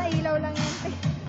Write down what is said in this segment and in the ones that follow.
sa ilaw lang yan.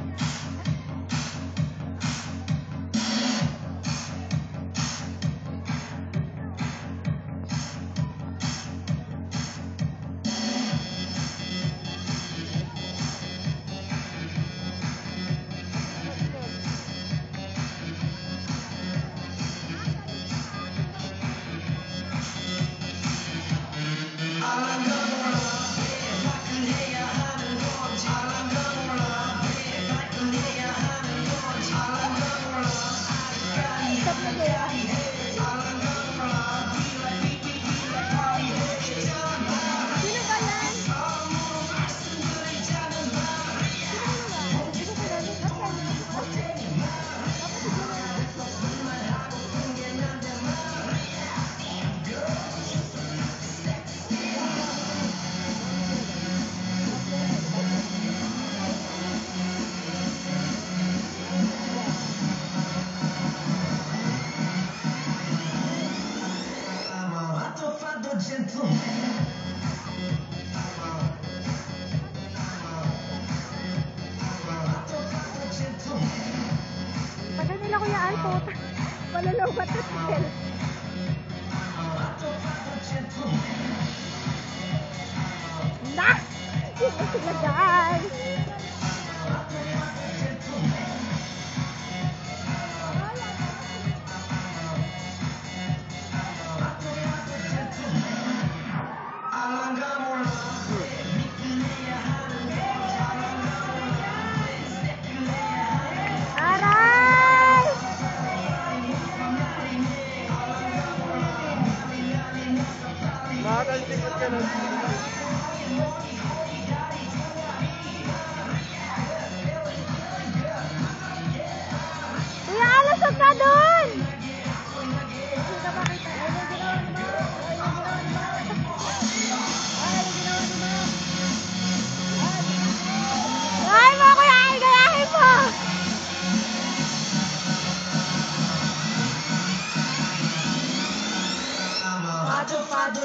a gentleman. Pagka nila kuya Alpo, malalawa Hindi!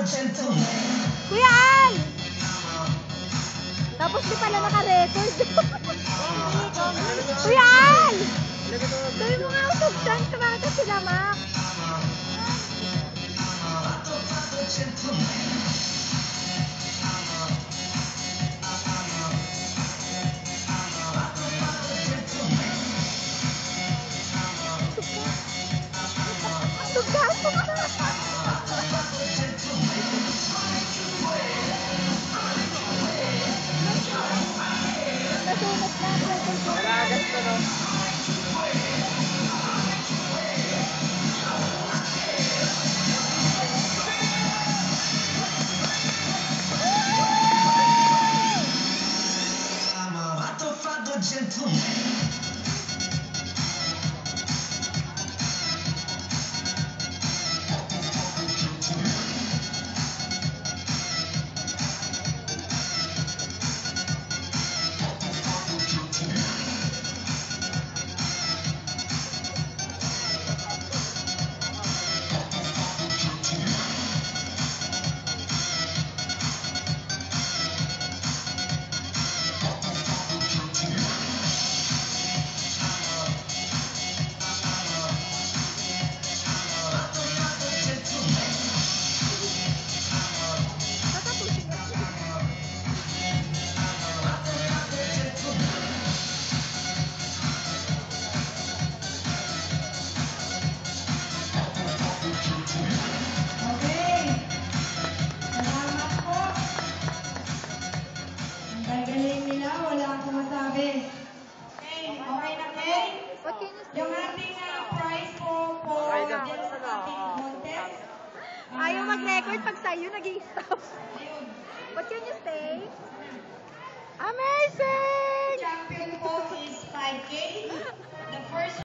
Kuya Al! Tapos di pala naka-record. Kuya Al! Sabi mo nga, substance ka sila, Mac. gentle. weird pag sa'yo naging stop. But can you stay? Amazing! Champion po is 5K. The first